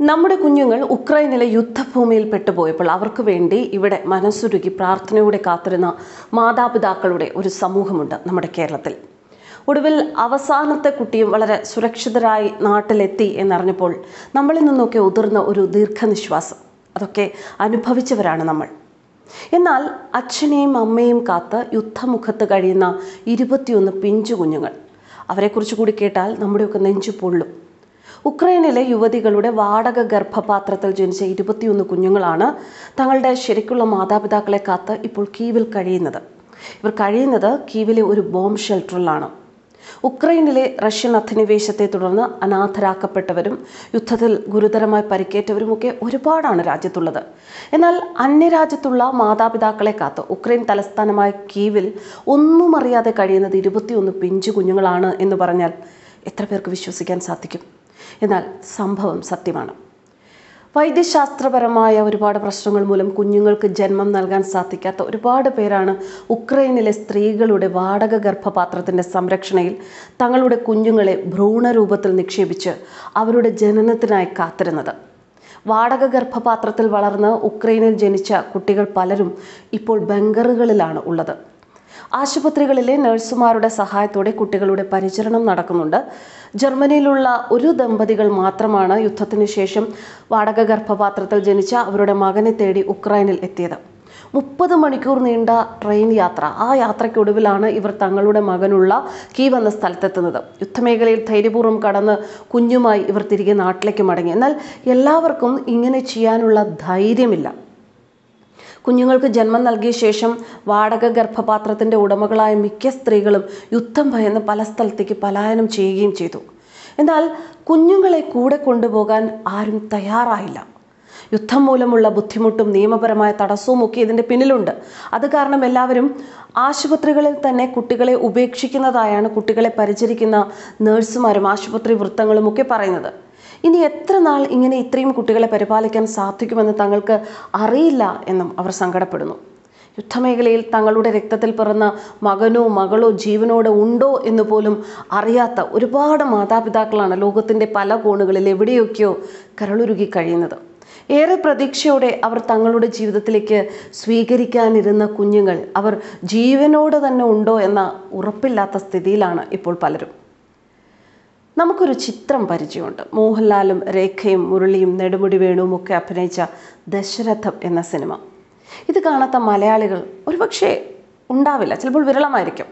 നമ്മുടെ കുഞ്ഞുങ്ങൾ ഉക്രൈനിലെ യുദ്ധഭൂമിയിൽ പെട്ടുപോയപ്പോൾ അവർക്ക് വേണ്ടി ഇവിടെ മനസ്സുരുകി പ്രാർത്ഥനയോടെ കാത്തിരുന്ന മാതാപിതാക്കളുടെ ഒരു സമൂഹമുണ്ട് നമ്മുടെ കേരളത്തിൽ. ഒടുവിൽ അവസാനത്തെ കുട്ടിയും വളരെ സുരക്ഷിതരായി നാട്ടിലെത്തി എന്നറിഞ്ഞപ്പോൾ നമ്മളിൽ നിന്നൊക്കെ ഉതിർന്ന ഒരു ദീർഘനിശ്വാസം. അതൊക്കെ അനുഭവിച്ചവരാണ് നമ്മൾ. എന്നാൽ അച്ഛനെയും അമ്മയും കാത്ത് യുദ്ധമുഖത്ത് കഴിയുന്ന ഇരുപത്തിയൊന്ന് പിഞ്ചു കുഞ്ഞുങ്ങൾ. അവരെക്കുറിച്ച് കൂടി കേട്ടാൽ നമ്മുടെയൊക്കെ നെഞ്ചു പൊള്ളും. ഉക്രൈനിലെ യുവതികളുടെ വാടക ഗർഭപാത്രത്തിൽ ജനിച്ച ഇരുപത്തിയൊന്ന് കുഞ്ഞുങ്ങളാണ് തങ്ങളുടെ ശരിക്കുള്ള മാതാപിതാക്കളെ കാത്ത് ഇപ്പോൾ കീവിൽ കഴിയുന്നത്. ഇവർ കഴിയുന്നത് കീവിലെ ഒരു ബോംബ് ഷെൽട്ടറിലാണ്. ഉക്രൈനിലെ റഷ്യൻ അധിനിവേശത്തെ തുടർന്ന് അനാഥരാക്കപ്പെട്ടവരും യുദ്ധത്തിൽ ഗുരുതരമായി പരിക്കേറ്റവരും ഒക്കെ ഒരുപാടാണ് രാജ്യത്തുള്ളത്. എന്നാൽ അന്യരാജ്യത്തുള്ള മാതാപിതാക്കളെ കാത്ത് ഉക്രൈൻ തലസ്ഥാനമായ കീവിൽ ഒന്നും അറിയാതെ കഴിയുന്നത് ഇരുപത്തിയൊന്ന് പിഞ്ചു കുഞ്ഞുങ്ങളാണ് എന്ന് പറഞ്ഞാൽ എത്ര പേർക്ക് വിശ്വസിക്കാൻ സാധിക്കും? എന്നാൽ സംഭവം സത്യമാണ്. വൈദ്യശാസ്ത്രപരമായ ഒരുപാട് പ്രശ്നങ്ങൾ മൂലം കുഞ്ഞുങ്ങൾക്ക് ജന്മം നൽകാൻ സാധിക്കാത്ത ഒരുപാട് പേരാണ് ഉക്രൈനിലെ സ്ത്രീകളുടെ വാടക ഗർഭപാത്രത്തിന്റെ സംരക്ഷണയിൽ തങ്ങളുടെ കുഞ്ഞുങ്ങളെ ഭ്രൂണരൂപത്തിൽ നിക്ഷേപിച്ച് അവരുടെ ജനനത്തിനായി കാത്തിരുന്നത്. വാടക ഗർഭപാത്രത്തിൽ വളർന്ന് ഉക്രൈനിൽ ജനിച്ച കുട്ടികൾ പലരും ഇപ്പോൾ ബങ്കറുകളിലാണ് ഉള്ളത്. ആശുപത്രികളിലെ നഴ്സുമാരുടെ സഹായത്തോടെ കുട്ടികളുടെ പരിചരണം നടക്കുന്നുണ്ട്. ജർമ്മനിയിലുള്ള ഒരു ദമ്പതികൾ മാത്രമാണ് യുദ്ധത്തിന് ശേഷം വാടക ഗർഭപാത്രത്തിൽ ജനിച്ച അവരുടെ മകനെ തേടി ഉക്രൈനിൽ എത്തിയത്. മുപ്പത് മണിക്കൂർ നീണ്ട ട്രെയിൻ യാത്ര. ആ യാത്രയ്ക്കൊടുവിലാണ് ഇവർ തങ്ങളുടെ മകനുള്ള കീവ് എന്ന സ്ഥലത്തെത്തുന്നത്. യുദ്ധമേഖലയിൽ ധൈര്യപൂർവം കടന്ന് കുഞ്ഞുമായി ഇവർ തിരികെ നാട്ടിലേക്ക് മടങ്ങി. എന്നാൽ എല്ലാവർക്കും ഇങ്ങനെ ചെയ്യാനുള്ള ധൈര്യമില്ല. കുഞ്ഞുങ്ങൾക്ക് ജന്മം നൽകിയ ശേഷം വാടക ഗർഭപാത്രത്തിന്റെ ഉടമകളായ മിക്ക സ്ത്രീകളും യുദ്ധം ഭയന്ന് പല സ്ഥലത്തേക്ക് പലായനം ചെയ്യുകയും ചെയ്തു. എന്നാൽ കുഞ്ഞുങ്ങളെ കൂടെ കൊണ്ടുപോകാൻ ആരും തയ്യാറായില്ല. യുദ്ധം മൂലമുള്ള ബുദ്ധിമുട്ടും നിയമപരമായ തടസ്സവും ഒക്കെ ഇതിന്റെ പിന്നിലുണ്ട്. അത് കാരണം എല്ലാവരും ആശുപത്രികളിൽ തന്നെ കുട്ടികളെ ഉപേക്ഷിക്കുന്നതായാണ് കുട്ടികളെ പരിചരിക്കുന്ന നേഴ്സുമാരും ആശുപത്രി വൃത്തങ്ങളും ഒക്കെ പറയുന്നത്. ഇനി എത്ര നാൾ ഇങ്ങനെ ഇത്രയും കുട്ടികളെ പരിപാലിക്കാൻ സാധിക്കുമെന്ന് തങ്ങൾക്ക് അറിയില്ല എന്നും അവർ സങ്കടപ്പെടുന്നു. യുദ്ധമേഖലയിൽ തങ്ങളുടെ രക്തത്തിൽ പിറന്ന മകനോ മകളോ ജീവനോടെ ഉണ്ടോ എന്ന് പോലും അറിയാത്ത ഒരുപാട് മാതാപിതാക്കളാണ് ലോകത്തിന്റെ പല കോണുകളിൽ എവിടെയൊക്കെയോ കരളുരുകി കഴിയുന്നത്. ഏറെ പ്രതീക്ഷയോടെ അവർ തങ്ങളുടെ ജീവിതത്തിലേക്ക് സ്വീകരിക്കാനിരുന്ന കുഞ്ഞുങ്ങൾ അവർ ജീവനോട് തന്നെ ഉണ്ടോ എന്ന ഉറപ്പില്ലാത്ത സ്ഥിതിയിലാണ് ഇപ്പോൾ പലരും. നമുക്കൊരു ചിത്രം പരിചയമുണ്ട്. മോഹൻലാലും രേഖയും മുരളിയും നെടുമുടി വേണുവും ഒക്കെ അഭിനയിച്ച ദശരഥം എന്ന സിനിമ. ഇത് കാണാത്ത മലയാളികൾ ഒരുപക്ഷെ ഉണ്ടാവില്ല. ചിലപ്പോൾ വിരളമായിരിക്കും.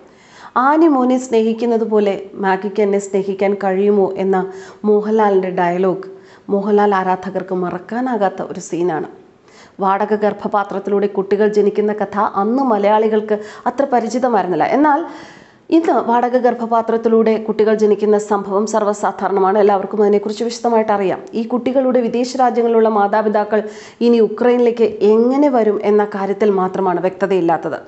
ആനി മോനെ സ്നേഹിക്കുന്നത് പോലെ മാഗിക്ക് എന്നെ സ്നേഹിക്കാൻ കഴിയുമോ എന്ന മോഹൻലാലിന്റെ ഡയലോഗ് മോഹൻലാൽ ആരാധകർക്ക് മറക്കാനാകാത്ത ഒരു സീനാണ്. വാടക ഗർഭപാത്രത്തിലൂടെ കുട്ടികൾ ജനിക്കുന്ന കഥ അന്ന് മലയാളികൾക്ക് അത്ര പരിചിതമായിരുന്നില്ല. എന്നാൽ ഇന്ന് വാടക ഗർഭപാത്രത്തിലൂടെ കുട്ടികൾ ജനിക്കുന്ന സംഭവം സർവസാധാരണമാണ്. എല്ലാവർക്കും അതിനെക്കുറിച്ച് വിശദമായിട്ട് അറിയാം. ഈ കുട്ടികളുടെ വിദേശ രാജ്യങ്ങളിലുള്ള മാതാപിതാക്കൾ ഇനി ഉക്രൈനിലേക്ക് എങ്ങനെ വരും എന്ന കാര്യത്തിൽ മാത്രമാണ് വ്യക്തതയില്ലാത്തത്.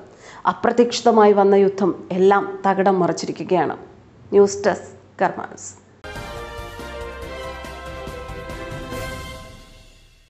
അപ്രതീക്ഷിതമായി വന്ന യുദ്ധം എല്ലാം തകിടം മറിച്ചിരിക്കുകയാണ്. News desk കർമാനസ്.